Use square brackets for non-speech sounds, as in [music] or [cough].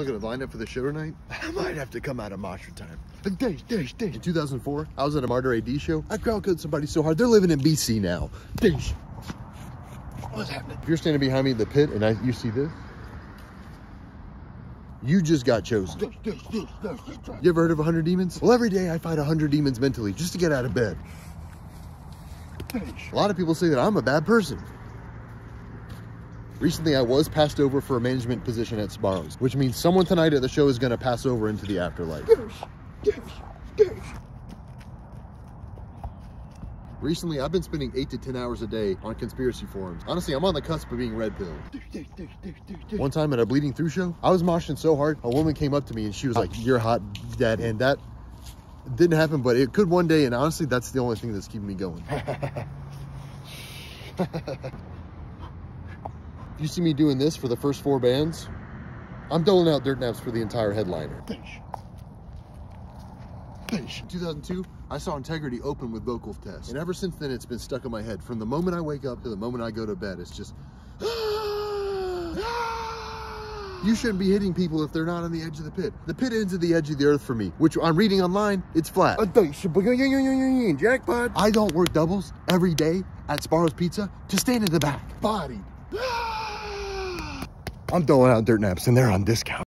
looking at the lineup for the show tonight. I might have to come out of Mosher time. Dash, dash, dash. In 2004, I was at a Martyr A.D. show. I crowd coded somebody so hard, they're living in BC now. Dash. What's happening? If you're standing behind me in the pit and I, you see this, you just got chosen. You ever heard of 100 demons? Well, every day I fight 100 demons mentally just to get out of bed. A lot of people say that I'm a bad person. Recently, I was passed over for a management position at Sbarro's, which means someone tonight at the show is going to pass over into the afterlife. Recently, I've been spending 8 to 10 hours a day on conspiracy forums. Honestly, I'm on the cusp of being red pilled. One time at a Bleeding Through show, I was moshing so hard, a woman came up to me and she was like, you're hot, dad. And that didn't happen, but it could one day. And honestly, that's the only thing that's keeping me going. [laughs] you see me doing this for the first four bands, I'm doling out dirt naps for the entire headliner. In 2002, I saw Integrity open with vocal test. And ever since then, it's been stuck in my head. From the moment I wake up to the moment I go to bed, it's just... [gasps] You shouldn't be hitting people if they're not on the edge of the pit. The pit ends at the edge of the earth for me, which I'm reading online, it's flat. Uh, jackpot. I don't work doubles every day at Sbarro's Pizza to stand in the back. Bodied. I'm throwing out dirt naps and they're on discount.